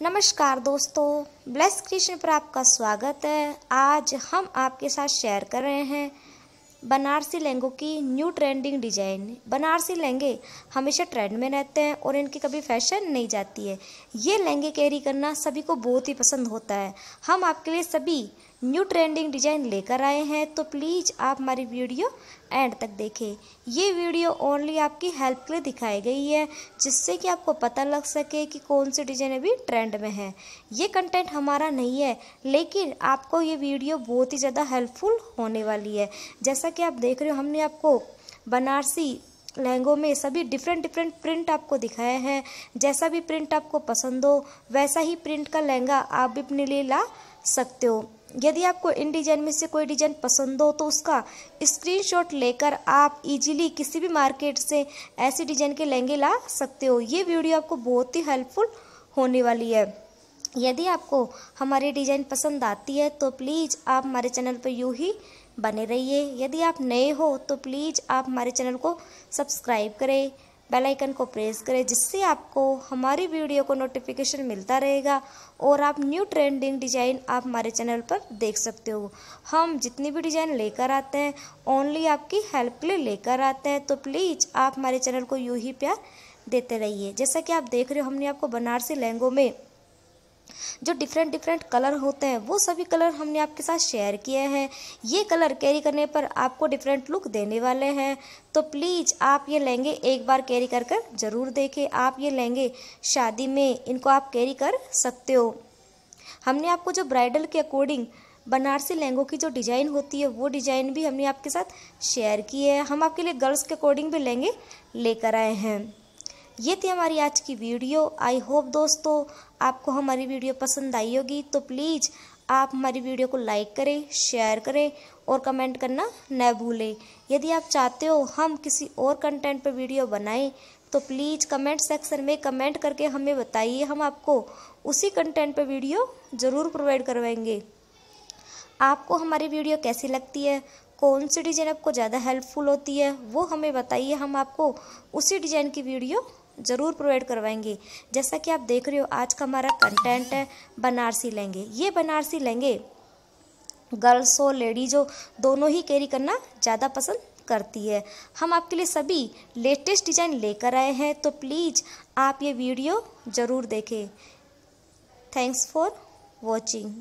नमस्कार दोस्तों ब्लेस कृष्ण पर आपका स्वागत है। आज हम आपके साथ शेयर कर रहे हैं बनारसी लहंगों की न्यू ट्रेंडिंग डिज़ाइन बनारसी लहंगे हमेशा ट्रेंड में रहते हैं और इनकी कभी फ़ैशन नहीं जाती है। ये लहंगे कैरी करना सभी को बहुत ही पसंद होता है। हम आपके लिए सभी न्यू ट्रेंडिंग डिज़ाइन लेकर आए हैं तो प्लीज़ आप हमारी वीडियो एंड तक देखें। ये वीडियो ओनली आपकी हेल्प के लिए दिखाई गई है, जिससे कि आपको पता लग सके कि कौन सी डिज़ाइन अभी ट्रेंड में है। ये कंटेंट हमारा नहीं है, लेकिन आपको ये वीडियो बहुत ही ज़्यादा हेल्पफुल होने वाली है। जैसा कि आप देख रहे हो, हमने आपको बनारसी लहंगों में सभी डिफरेंट डिफरेंट प्रिंट आपको दिखाए हैं। जैसा भी प्रिंट आपको पसंद हो, वैसा ही प्रिंट का लहंगा आप भी अपने लिए ला सकते हो। यदि आपको इन डिज़ाइन में से कोई डिज़ाइन पसंद हो तो उसका स्क्रीनशॉट लेकर आप इजीली किसी भी मार्केट से ऐसे डिज़ाइन के लहंगे ला सकते हो। ये वीडियो आपको बहुत ही हेल्पफुल होने वाली है। यदि आपको हमारी डिज़ाइन पसंद आती है तो प्लीज़ आप हमारे चैनल पर यूँ ही बने रहिए। यदि आप नए हो तो प्लीज़ आप हमारे चैनल को सब्सक्राइब करें। बेल आइकन को प्रेस करें, जिससे आपको हमारी वीडियो को नोटिफिकेशन मिलता रहेगा और आप न्यू ट्रेंडिंग डिज़ाइन आप हमारे चैनल पर देख सकते हो। हम जितनी भी डिज़ाइन लेकर आते हैं ओनली आपकी हेल्प के लिए लेकर आते हैं तो प्लीज़ आप हमारे चैनल को यू ही प्यार देते रहिए। जैसा कि आप देख रहे हो, हमने आपको बनारसी लहंगों में जो डिफरेंट डिफरेंट कलर होते हैं, वो सभी कलर हमने आपके साथ शेयर किए हैं। ये कलर कैरी करने पर आपको डिफरेंट लुक देने वाले हैं। तो प्लीज़ आप ये लहंगे एक बार कैरी कर कर ज़रूर देखें। आप ये लहंगे शादी में इनको आप कैरी कर सकते हो। हमने आपको जो ब्राइडल के अकॉर्डिंग बनारसी लहंगों की जो डिज़ाइन होती है, वो डिज़ाइन भी हमने आपके साथ शेयर की है। हम आपके लिए गर्ल्स के अकॉर्डिंग भी लहंगे लेकर आए हैं। ये थी हमारी आज की वीडियो। आई होप दोस्तों आपको हमारी वीडियो पसंद आई होगी। तो प्लीज़ आप हमारी वीडियो को लाइक करें शेयर करें और कमेंट करना न भूलें। यदि आप चाहते हो हम किसी और कंटेंट पर वीडियो बनाएँ तो प्लीज़ कमेंट सेक्शन में कमेंट करके हमें बताइए। हम आपको उसी कंटेंट पर वीडियो ज़रूर प्रोवाइड करवाएँगे। आपको हमारी वीडियो कैसी लगती है? कौन सी डिज़ाइन आपको ज़्यादा हेल्पफुल होती है? वो हमें बताइए। हम आपको उसी डिज़ाइन की वीडियो ज़रूर प्रोवाइड करवाएँगे। जैसा कि आप देख रहे हो, आज का हमारा कंटेंट है, बनारसी लहंगे। ये बनारसी लहंगे गर्ल्स हो लेडीज़ हो, दोनों ही कैरी करना ज़्यादा पसंद करती है। हम आपके लिए सभी लेटेस्ट डिज़ाइन लेकर आए हैं तो प्लीज़ आप ये वीडियो ज़रूर देखें। Thanks for watching